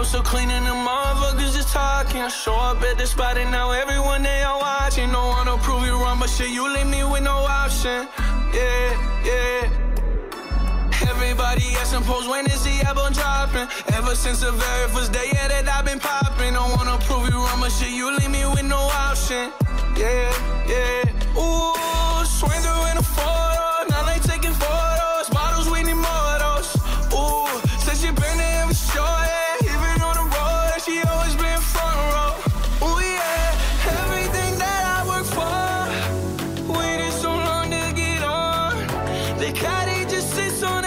up so clean and the motherfuckers just talking. I show up at the spot and now everyone they are watching. Don't wanna prove you wrong, but shit, you leave me with no option. Yeah, yeah. Everybody asking post when is the album dropping? Ever since the very first day, yeah, that I've been popping. Don't wanna prove you wrong, but shit, you leave me with no option. Yeah, yeah. The caddy just sits on.